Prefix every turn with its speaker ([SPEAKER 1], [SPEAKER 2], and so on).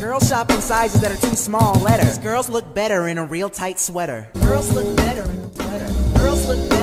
[SPEAKER 1] Girls shop in sizes that are too small Letter. Girls look better in a real tight sweater. Girls look better in a sweater. Girls look better.